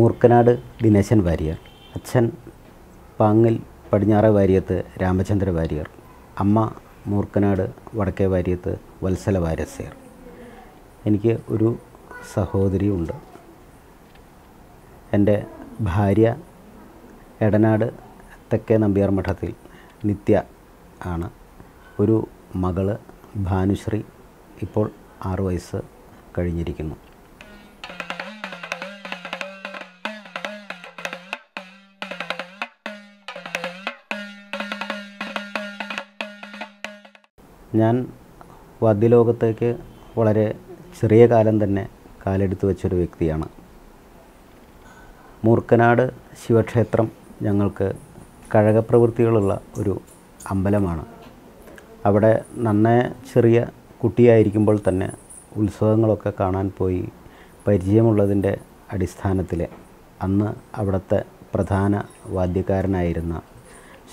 മൂർക്കനാട് ദിനേശൻ വാര്യർ അച്ഛൻ പാങ്ങൽ പടിഞ്ഞാറ വാര്യത്ത് രാമചന്ദ്ര വാര്യർ അമ്മ മൂർക്കനാട് വടക്കേ വാര്യത്ത് വത്സല വാരസേർ എനിക്ക് ഒരു സഹോദരിയുണ്ട്. എന്റെ ഭാര്യ എടനാട് തെക്കേ നമ്പ്യാർ മഠത്തിൽ നിത്യ ആണ്. ഒരു മകൾ ഭാനുശ്രീ ഇപ്പോൾ ആറു വയസ്സ് കഴിഞ്ഞിരിക്കുന്നു. ഞാൻ വാദ്യലോകത്തേക്ക് വളരെ ചെറിയ കാലം തന്നെ കാലെടുത്ത് വെച്ചൊരു വ്യക്തിയാണ്. മൂർക്കനാട് ശിവക്ഷേത്രം ഞങ്ങൾക്ക് കഴകപ്രവൃത്തികളുള്ള ഒരു അമ്പലമാണ്. അവിടെ നന്നേ ചെറിയ കുട്ടിയായിരിക്കുമ്പോൾ തന്നെ ഉത്സവങ്ങളൊക്കെ കാണാൻ പോയി പരിചയമുള്ളതിന്റെ അടിസ്ഥാനത്തിൽ അന്ന് അവിടുത്തെ പ്രധാന വാദ്യക്കാരനായിരുന്ന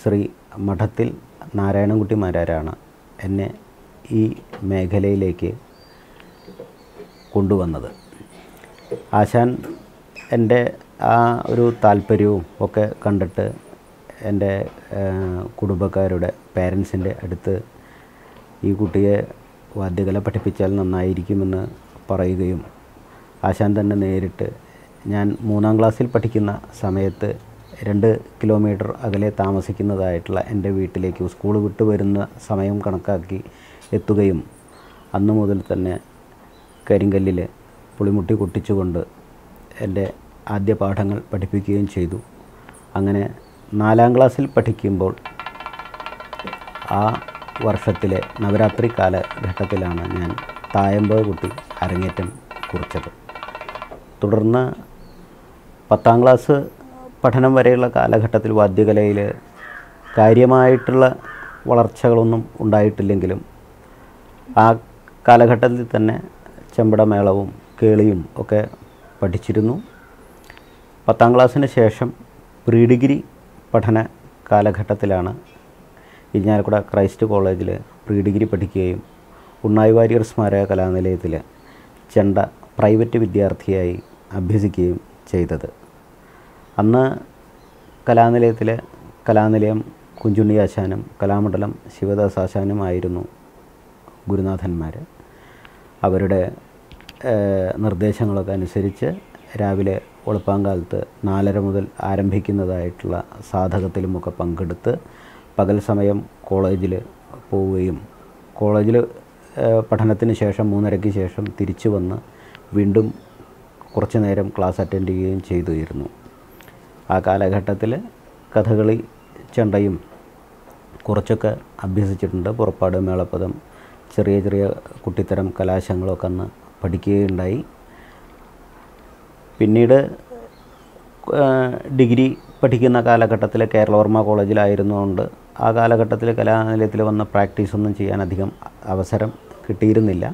ശ്രീ മഠത്തിൽ നാരായണൻകുട്ടി മാരാരാണ് എന്നെ ഈ മേഖലയിലേക്ക് കൊണ്ടുവന്നത്. ആശാൻ എന്റെ ആ ഒരു താല്പര്യവും ഒക്കെ കണ്ടിട്ട് എന്റെ കുടുംബക്കാരുടെ പേരൻസിന്റെ അടുത്ത് ഈ കുട്ടിയെ വാദ്യകല പഠിപ്പിച്ചാൽ നന്നായിരിക്കുമെന്ന് പറയുകയും ആശാൻ തന്നെ നേരിട്ട് ഞാൻ മൂന്നാം ക്ലാസ്സിൽ പഠിക്കുന്ന സമയത്ത് രണ്ട് കിലോമീറ്റർ അകലെ താമസിക്കുന്നതായിട്ടുള്ള എന്റെ വീട്ടിലേക്ക് സ്കൂൾ വിട്ട് വരുന്ന സമയം കണക്കാക്കി എത്തുകയും അന്നു മുതൽ തന്നെ കരിങ്കല്ലിൽ പുളിമുട്ടി കൊട്ടിച്ചുകൊണ്ട് എന്റെ ആദ്യ പാഠങ്ങൾ പഠിപ്പിക്കുകയും ചെയ്തു. അങ്ങനെ നാലാം ക്ലാസ്സിൽ പഠിക്കുമ്പോൾ ആ വർഷത്തിലെ നവരാത്രി കാലഘട്ടത്തിലാണ് ഞാൻ തായമ്പ കുട്ടി അരങ്ങേറ്റം കുറിച്ചത്. തുടർന്ന് പത്താം ക്ലാസ് പഠനം വരെയുള്ള കാലഘട്ടത്തിൽ വാദ്യകലയിൽ കാര്യമായിട്ടുള്ള വളർച്ചകളൊന്നും ഉണ്ടായിട്ടില്ലെങ്കിലും ആ കാലഘട്ടത്തിൽ തന്നെ ചെമ്പടമേളവും കേളിയും ഒക്കെ പഠിച്ചിരുന്നു. പത്താം ക്ലാസ്സിന് ശേഷം പ്രീ ഡിഗ്രി പഠന കാലഘട്ടത്തിലാണ് ഇരിഞ്ഞാലക്കുട ക്രൈസ്റ്റ് കോളേജിൽ പ്രീ ഡിഗ്രി പഠിക്കുകയും ഉണ്ണായി വാര്യർ സ്മാരക കലാനിലയത്തിൽ ചെണ്ട പ്രൈവറ്റ് വിദ്യാർത്ഥിയായി അഭ്യസിക്കുകയും ചെയ്തത്. അന്ന് കലാനിലയത്തിലെ കലാനിലയം കുഞ്ചുണ്ണി ആശാനും കലാമണ്ഡലം ശിവദാസ് ആശാനുമായിരുന്നു ഗുരുനാഥന്മാർ. അവരുടെ നിർദ്ദേശങ്ങളൊക്കെ അനുസരിച്ച് രാവിലെ വെളുപ്പാങ്കാലത്ത് നാലര മുതൽ ആരംഭിക്കുന്നതായിട്ടുള്ള സാധകത്തിലുമൊക്കെ പങ്കെടുത്ത് പകൽ സമയം കോളേജിൽ പോവുകയും കോളേജിൽ പഠനത്തിന് ശേഷം മൂന്നരയ്ക്ക് ശേഷം തിരിച്ചു വന്ന് വീണ്ടും കുറച്ച് നേരം ക്ലാസ് അറ്റൻഡ് ചെയ്യുകയും ചെയ്തിരുന്നു ആ കാലഘട്ടത്തിൽ കഥകളി ചെണ്ടയും കുറച്ചൊക്കെ അഭ്യസിച്ചിട്ടുണ്ട്. പുറപ്പാട് മേളപ്പദം ചെറിയ ചെറിയ കുട്ടിത്തരം കലാശങ്ങളൊക്കെ അന്ന് പഠിക്കുകയുണ്ടായി. പിന്നീട് ഡിഗ്രി പഠിക്കുന്ന കാലഘട്ടത്തിൽ കേരളവർമ്മ കോളേജിലായിരുന്നുകൊണ്ട് ആ കാലഘട്ടത്തിൽ കലാനിലയത്തിൽ വന്ന പ്രാക്ടീസൊന്നും ചെയ്യാൻ അധികം അവസരം കിട്ടിയിരുന്നില്ല.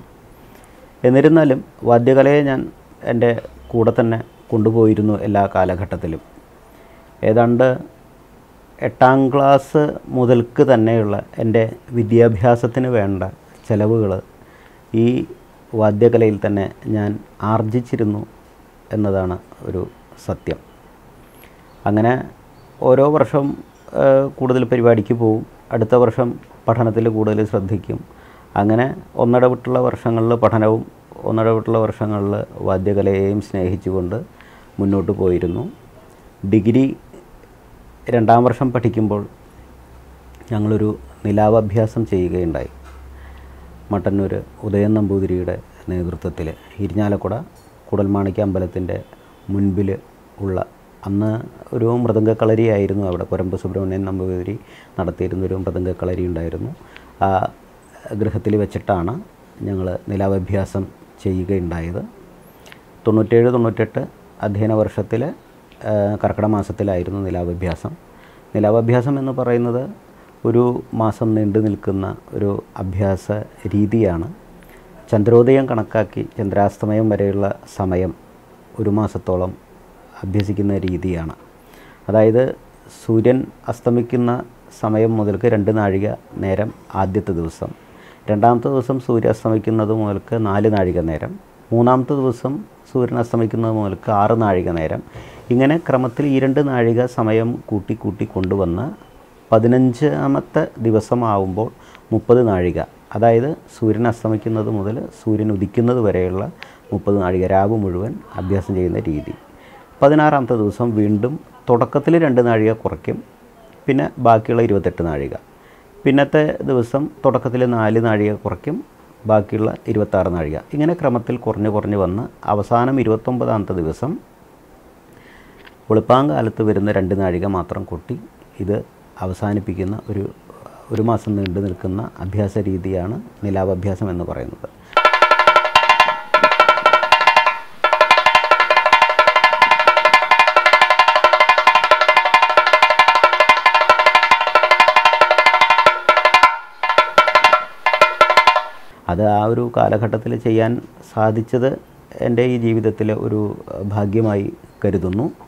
എന്നിരുന്നാലും വാദ്യകലയെ ഞാൻ എന്റെ കൂടെ തന്നെ കൊണ്ടുപോയിരുന്നു എല്ലാ കാലഘട്ടത്തിലും. ഏതാണ്ട് എട്ടാം ക്ലാസ് മുതൽക്ക് തന്നെയുള്ള എന്റെ വിദ്യാഭ്യാസത്തിന് വേണ്ട ചിലവുകൾ ഈ വാദ്യകലയിൽ തന്നെ ഞാൻ ആർജിച്ചിരുന്നു എന്നതാണ് ഒരു സത്യം. അങ്ങനെ ഓരോ വർഷം കൂടുതൽ പരിപാടിക്ക് പോവും അടുത്ത വർഷം പഠനത്തിൽ കൂടുതൽ ശ്രദ്ധിക്കും. അങ്ങനെ ഒന്നിടവിട്ടുള്ള വർഷങ്ങളിൽ പഠനവും ഒന്നിടവിട്ടുള്ള വർഷങ്ങളിൽ വാദ്യകലയെയും സ്നേഹിച്ചുകൊണ്ട് മുന്നോട്ട് പോയിരുന്നു. ഡിഗ്രി രണ്ടാം വർഷം പഠിക്കുമ്പോൾ ഞങ്ങളൊരു നിലാവഭ്യാസം ചെയ്യുകയുണ്ടായി. മട്ടന്നൂർ ഉദയൻ നമ്പൂതിരിയുടെ നേതൃത്വത്തിൽ ഇരിഞ്ഞാലക്കുട കുടൽമാണിക്ക അമ്പലത്തിന്റെ മുൻപിൽ ഉള്ള അന്ന് ഒരു മൃദംഗക്കളരിയായിരുന്നു അവിടെ. കൊരമ്പ് സുബ്രഹ്മണ്യൻ നമ്പൂതിരി നടത്തിയിരുന്നൊരു മൃദംഗക്കളരി ഉണ്ടായിരുന്നു. ആ ഗൃഹത്തിൽ വെച്ചിട്ടാണ് ഞങ്ങൾ നിലാവഭ്യാസം ചെയ്യുകയുണ്ടായത്. തൊണ്ണൂറ്റേഴ് തൊണ്ണൂറ്റെട്ട് അധ്യയന വർഷത്തിൽ കർക്കിടക മാസത്തിലായിരുന്നു നിലാവഭ്യാസം. നിലാവഭ്യാസം എന്ന് പറയുന്നത് ഒരു മാസം നീണ്ടു നിൽക്കുന്ന ഒരു അഭ്യാസ രീതിയാണ്. ചന്ദ്രോദയം കണക്കാക്കി ചന്ദ്രാസ്തമയം വരെയുള്ള സമയം ഒരു മാസത്തോളം അഭ്യസിക്കുന്ന രീതിയാണ്. അതായത് സൂര്യൻ അസ്തമിക്കുന്ന സമയം മുതൽക്ക് രണ്ട് നാഴിക നേരം ആദ്യത്തെ ദിവസം. രണ്ടാമത്തെ ദിവസം സൂര്യ അസ്തമിക്കുന്നത് മുതൽക്ക് നാല് നാഴിക നേരം. മൂന്നാമത്തെ ദിവസം സൂര്യൻ അസ്തമിക്കുന്നത് മുതൽക്ക് ആറ് നാഴിക നേരം. ഇങ്ങനെ ക്രമത്തിൽ ഈ രണ്ട് നാഴിക സമയം കൂട്ടി കൂട്ടി കൊണ്ടുവന്ന് പതിനഞ്ചാമത്തെ ദിവസമാവുമ്പോൾ മുപ്പത് നാഴിക അതായത് സൂര്യൻ അസ്തമിക്കുന്നത് മുതൽ സൂര്യൻ ഉദിക്കുന്നത് വരെയുള്ള മുപ്പത് നാഴിക രാവ് മുഴുവൻ അഭ്യാസം ചെയ്യുന്ന രീതി. പതിനാറാമത്തെ ദിവസം വീണ്ടും തുടക്കത്തിൽ രണ്ട് നാഴിക കുറയ്ക്കും പിന്നെ ബാക്കിയുള്ള ഇരുപത്തെട്ട് നാഴിക. പിന്നത്തെ ദിവസം തുടക്കത്തിൽ നാല് നാഴിക കുറയ്ക്കും ബാക്കിയുള്ള ഇരുപത്താറ് നാഴിക. ഇങ്ങനെ ക്രമത്തിൽ കുറഞ്ഞു കുറഞ്ഞു വന്ന് അവസാനം ഇരുപത്തൊമ്പതാമത്തെ ദിവസം വെളുപ്പാങ്കാലത്ത് വരുന്ന രണ്ട് നാഴിക മാത്രം കൊട്ടി ഇത് അവസാനിപ്പിക്കുന്ന ഒരു ഒരു മാസം നീണ്ടു നിൽക്കുന്ന അഭ്യാസ രീതിയാണ് നിലാവഭ്യാസം എന്ന് പറയുന്നത്. അത് ആ ഒരു കാലഘട്ടത്തിൽ ചെയ്യാൻ സാധിച്ചത് എന്റെ ഈ ജീവിതത്തിലെ ഒരു ഭാഗ്യമായി കരുതുന്നു.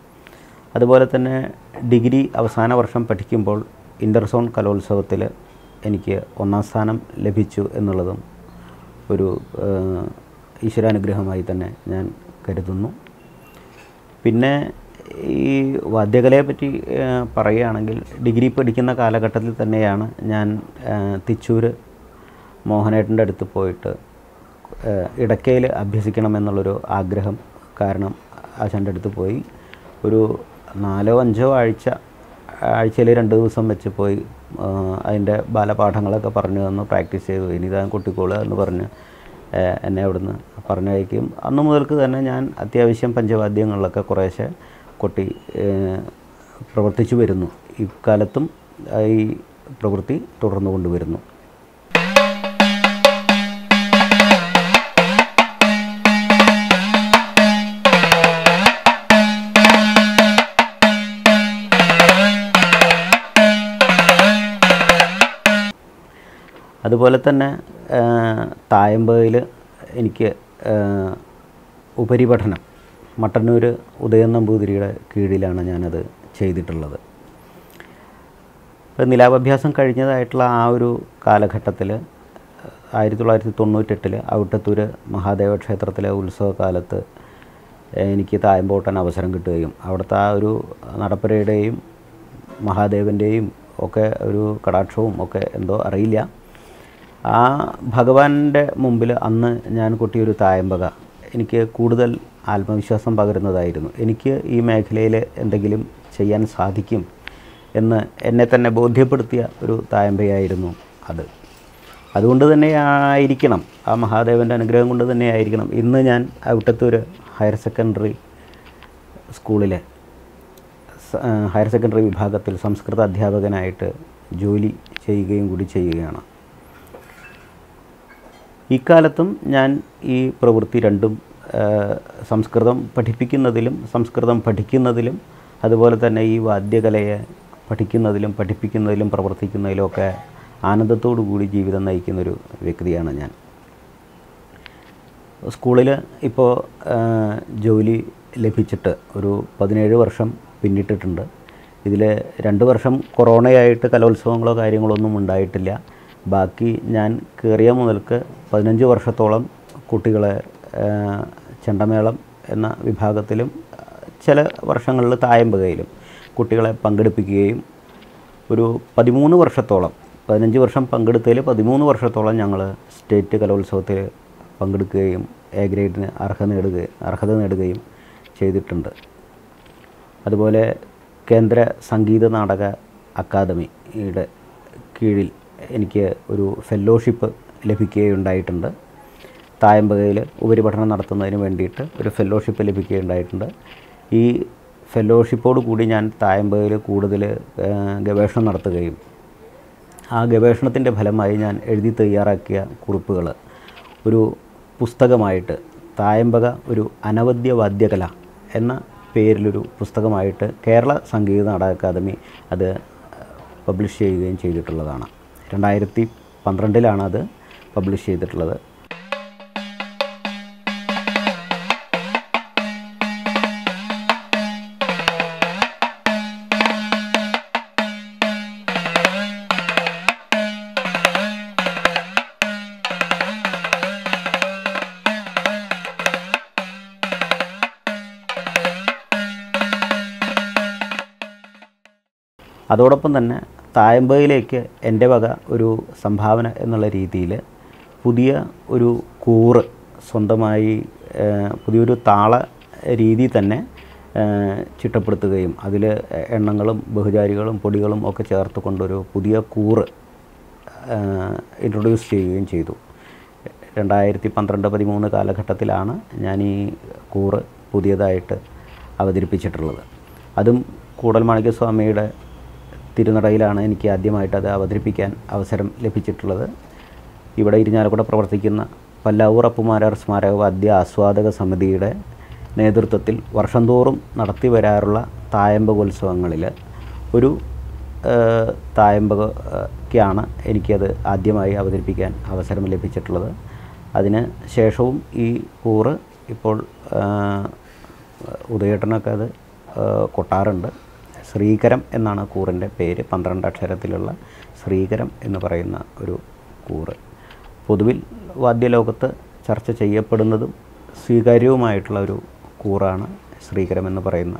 അതുപോലെ തന്നെ ഡിഗ്രി അവസാന വർഷം പഠിക്കുമ്പോൾ ഇന്റർസോൺ കലോത്സവത്തിൽ എനിക്ക് ഒന്നാം സ്ഥാനം ലഭിച്ചു എന്നുള്ളതും ഒരു ഈശ്വരാനുഗ്രഹമായി തന്നെ ഞാൻ കരുതുന്നു. പിന്നെ ഈ വാദ്യകലയെ പറ്റി പറയുകയാണെങ്കിൽ ഡിഗ്രി പഠിക്കുന്ന കാലഘട്ടത്തിൽ തന്നെയാണ് ഞാൻ തിച്ചൂർ മോഹനേട്ടന്റെ അടുത്ത് പോയിട്ട് ഇടയ്ക്കയിൽ അഭ്യസിക്കണമെന്നുള്ളൊരു ആഗ്രഹം കാരണം ആശാന്റെ അടുത്ത് പോയി. ഒരു നാലോ അഞ്ചോ ആഴ്ച ആഴ്ചയിൽ രണ്ട് ദിവസം വെച്ച് പോയി അതിന്റെ ബാലപാഠങ്ങളൊക്കെ പറഞ്ഞു തന്നു പ്രാക്ടീസ് ചെയ്തു. ഇനി ഇതാ കുട്ടിക്കോൾ എന്ന് പറഞ്ഞ് എന്നെ അവിടുന്ന് പറഞ്ഞയക്കും അന്ന് മുതൽക്ക് തന്നെ ഞാൻ അത്യാവശ്യം പഞ്ചവാദ്യങ്ങളിലൊക്കെ കുറേശ്ശെ കൊട്ടി പ്രവർത്തിച്ചു വരുന്നു. ഇക്കാലത്തും ഈ പ്രവൃത്തി തുടർന്നു കൊണ്ടുവരുന്നു അതുപോലെ തന്നെ തായമ്പയിൽ എനിക്ക് ഉപരിപഠനം മട്ടന്നൂർ ഉദയൻ നമ്പൂതിരിയുടെ കീഴിലാണ് ഞാനത് ചെയ്തിട്ടുള്ളത്. ഇപ്പോൾ നിലാപഭ്യാസം കഴിഞ്ഞതായിട്ടുള്ള ആ ഒരു കാലഘട്ടത്തിൽ ആയിരത്തി തൊള്ളായിരത്തി തൊണ്ണൂറ്റെട്ടിൽ ഔട്ടത്തൂർ മഹാദേവ ക്ഷേത്രത്തിലെ ഉത്സവകാലത്ത് എനിക്ക് തായമ്പോട്ടാൻ അവസരം കിട്ടുകയും അവിടുത്തെ ആ ഒരു നടപ്പരയുടെയും മഹാദേവന്റെയും ഒക്കെ ഒരു കടാക്ഷവും ഒക്കെ എന്തോ അറിയില്ല. ആ ഭഗവാന്റെ മുമ്പിൽ അന്ന് ഞാൻ കൊട്ടിയൊരു തായമ്പക. എനിക്ക് കൂടുതൽ ആത്മവിശ്വാസം പകരുന്നതായിരുന്നു. എനിക്ക് ഈ മേഖലയിൽ എന്തെങ്കിലും ചെയ്യാൻ സാധിക്കും എന്ന് എന്നെ തന്നെ ബോധ്യപ്പെടുത്തിയ ഒരു തായമ്പയായിരുന്നു അത്. അതുകൊണ്ട് തന്നെ ആയിരിക്കണം. ആ മഹാദേവന്റെ അനുഗ്രഹം കൊണ്ട് തന്നെ ആയിരിക്കണം. ഇന്ന് ഞാൻ ഔട്ടത്തൂർ ഹയർ സെക്കൻഡറി സ്കൂളിലെ ഹയർ സെക്കൻഡറി വിഭാഗത്തിൽ സംസ്കൃത അധ്യാപകനായിട്ട് ജോലി ചെയ്യുകയും കൂടി ചെയ്യുകയാണ്. ഇക്കാലത്തും ഞാൻ ഈ പ്രവൃത്തി രണ്ടും സംസ്കൃതം പഠിപ്പിക്കുന്നതിലും സംസ്കൃതം പഠിക്കുന്നതിലും അതുപോലെ തന്നെ ഈ വാദ്യകലയെ പഠിക്കുന്നതിലും പഠിപ്പിക്കുന്നതിലും പ്രവർത്തിക്കുന്നതിലും ഒക്കെ ആനന്ദത്തോടു കൂടി ജീവിതം നയിക്കുന്നൊരു വ്യക്തിയാണ് ഞാൻ. സ്കൂളിൽ ഇപ്പോൾ ജോലി ലഭിച്ചിട്ട് ഒരു പതിനേഴ് വർഷം പിന്നിട്ടിട്ടുണ്ട്. ഇതിൽ രണ്ട് വർഷം കൊറോണയായിട്ട് കലോത്സവങ്ങളോ കാര്യങ്ങളോ ഒന്നും ഉണ്ടായിട്ടില്ല. ബാക്കി ഞാൻ കയറിയ മുതൽക്ക് പതിനഞ്ച് വർഷത്തോളം കുട്ടികളെ ചെണ്ടമേളം എന്ന വിഭാഗത്തിലും ചില വർഷങ്ങളിൽ തായമ്പകയിലും കുട്ടികളെ പങ്കെടുപ്പിക്കുകയും ഒരു പതിമൂന്ന് വർഷത്തോളം പതിനഞ്ച് വർഷം പങ്കെടുത്തതിൽ പതിമൂന്ന് വർഷത്തോളം ഞങ്ങൾ സ്റ്റേറ്റ് കലോത്സവത്തിൽ പങ്കെടുക്കുകയും എ ഗ്രേഡിന് അർഹത നേടുകയും അർഹത നേടുകയും ചെയ്തിട്ടുണ്ട്. അതുപോലെ കേന്ദ്ര സംഗീത നാടക അക്കാദമിയുടെ കീഴിൽ എനിക്ക് ഒരു ഫെല്ലോഷിപ്പ് ലഭിക്കുകയുണ്ടായിട്ടുണ്ട്. തായമ്പകയിൽ ഉപരിപഠനം നടത്തുന്നതിന് വേണ്ടിയിട്ട് ഒരു ഫെല്ലോഷിപ്പ് ലഭിക്കുകയുണ്ടായിട്ടുണ്ട്. ഈ ഫെല്ലോഷിപ്പോട് കൂടി ഞാൻ തായമ്പകയിൽ കൂടുതൽ ഗവേഷണം നടത്തുകയും ആ ഗവേഷണത്തിന്റെ ഫലമായി ഞാൻ എഴുതി തയ്യാറാക്കിയ കുറിപ്പുകൾ ഒരു പുസ്തകമായിട്ട് തായമ്പക ഒരു അനവദ്യ വാദ്യകല എന്ന പേരിലൊരു പുസ്തകമായിട്ട് കേരള സംഗീത നാടക അക്കാദമി അത് പബ്ലിഷ് ചെയ്യുകയും ചെയ്തിട്ടുള്ളതാണ്. രണ്ടായിരത്തി പന്ത്രണ്ടിലാണ് അത് പബ്ലിഷ് ചെയ്തിട്ടുള്ളത്. അതോടൊപ്പം തന്നെ തായമ്പയിലേക്ക് എന്റെ വക ഒരു സംഭാവന എന്നുള്ള രീതിയിൽ പുതിയ ഒരു കൂറ് സ്വന്തമായി പുതിയൊരു താള രീതി തന്നെ ചിട്ടപ്പെടുത്തുകയും അതിൽ എണ്ണങ്ങളും ബഹുചാരികളും പൊടികളും ഒക്കെ ചേർത്ത് കൊണ്ടൊരു പുതിയ കൂറ് ഇൻട്രൊഡ്യൂസ് ചെയ്യുകയും ചെയ്തു. രണ്ടായിരത്തി പന്ത്രണ്ട് പതിമൂന്ന് കാലഘട്ടത്തിലാണ് ഞാൻ ഈ കൂറ് പുതിയതായിട്ട് അവതരിപ്പിച്ചിട്ടുള്ളത്. അതും കൂടൽമാണിക്യസ്വാമിയുടെ തിരുനടയിലാണ് എനിക്ക് ആദ്യമായിട്ട് അത് അവതരിപ്പിക്കാൻ അവസരം ലഭിച്ചിട്ടുള്ളത്. ഇവിടെ ഇരിഞ്ഞാലക്കുട പ്രവർത്തിക്കുന്ന പല്ലാവൂർ അപ്പുമാരാർ സ്മാരക വാദ്യ ആസ്വാദക സമിതിയുടെ നേതൃത്വത്തിൽ വർഷം തോറും നടത്തി വരാറുള്ള തായമ്പകോത്സവങ്ങളിൽ ഒരു തായമ്പകയ്ക്കാണ് എനിക്കത് ആദ്യമായി അവതരിപ്പിക്കാൻ അവസരം ലഭിച്ചിട്ടുള്ളത്. അതിന് ശേഷവും ഈ കൂറ് ഇപ്പോൾ ഉദയേട്ടനൊക്കെ അത് കൊട്ടാറുണ്ട്. ശ്രീകരം എന്നാണ് കൂറിന്റെ പേര്. പന്ത്രണ്ട് അക്ഷരത്തിലുള്ള ശ്രീകരം എന്ന് പറയുന്ന ഒരു കൂറ്. പൊതുവിൽ വാദ്യലോകത്ത് ചർച്ച ചെയ്യപ്പെടുന്നതും സ്വീകാര്യവുമായിട്ടുള്ള ഒരു കൂറാണ് ശ്രീകരം എന്ന് പറയുന്ന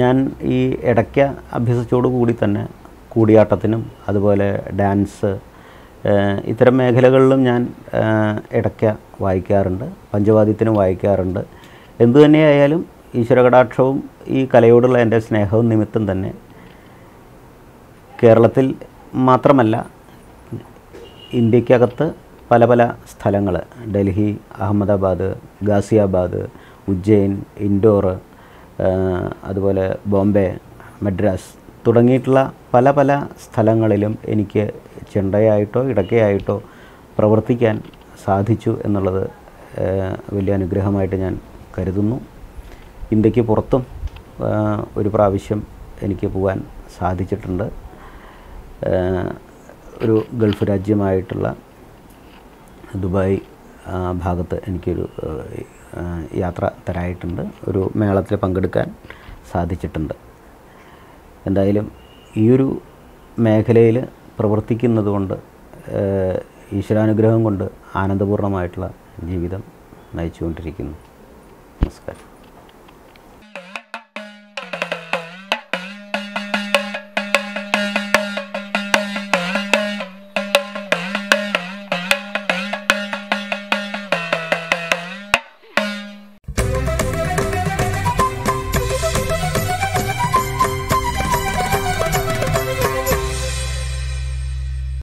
ഞാൻ ഈ ഇടയ്ക്ക് അഭ്യസിച്ചോടു കൂടി തന്നെ കൂടിയാട്ടത്തിനും അതുപോലെ ഡാൻസ് ഇത്തരം മേഖലകളിലും ഞാൻ ഇടയ്ക്ക് വായിക്കാറുണ്ട് പഞ്ചവാദ്യത്തിനും വായിക്കാറുണ്ട്. എന്തു തന്നെയായാലും ഈശ്വരകടാക്ഷവും ഈ കലയോടുള്ള എന്റെ സ്നേഹവും നിമിത്തം തന്നെ കേരളത്തിൽ മാത്രമല്ല ഇന്ത്യക്കകത്ത് പല പല സ്ഥലങ്ങൾ ഡൽഹി അഹമ്മദാബാദ് ഗാസിയാബാദ് ഉജ്ജയിൻ ഇൻഡോർ അതുപോലെ ബോംബെ മദ്രാസ് തുടങ്ങിയിട്ടുള്ള പല പല സ്ഥലങ്ങളിലും എനിക്ക് ചെണ്ടയായിട്ടോ ഇടയ്ക്കയായിട്ടോ പ്രവർത്തിക്കാൻ സാധിച്ചു എന്നുള്ളത് വലിയ അനുഗ്രഹമായിട്ട് ഞാൻ കരുതുന്നു. ഇന്ത്യയ്ക്ക് പുറത്തും ഒരു പ്രാവശ്യം എനിക്ക് പോകാൻ സാധിച്ചിട്ടുണ്ട്. ഒരു ഗൾഫ് രാജ്യമായിട്ടുള്ള ദുബായ് ഭാഗത്ത് എനിക്കൊരു യാത്ര തരായിട്ടുണ്ട്. ഒരു മേളത്തിൽ പങ്കെടുക്കാൻ സാധിച്ചിട്ടുണ്ട്. എന്തായാലും ഈ ഒരു മേഖലയിൽ പ്രവർത്തിക്കുന്നത് കൊണ്ട് ഈശ്വരാനുഗ്രഹം കൊണ്ട് ആനന്ദപൂർണമായിട്ടുള്ള ജീവിതം നയിച്ചുകൊണ്ടിരിക്കുന്നു. നമസ്കാരം.